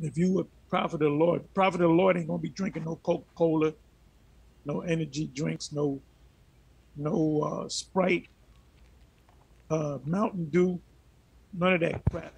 If you a prophet of the Lord, prophet of the Lord ain't gonna be drinking no Coca-Cola, no energy drinks, no no uh, Sprite, uh, Mountain Dew, none of that crap.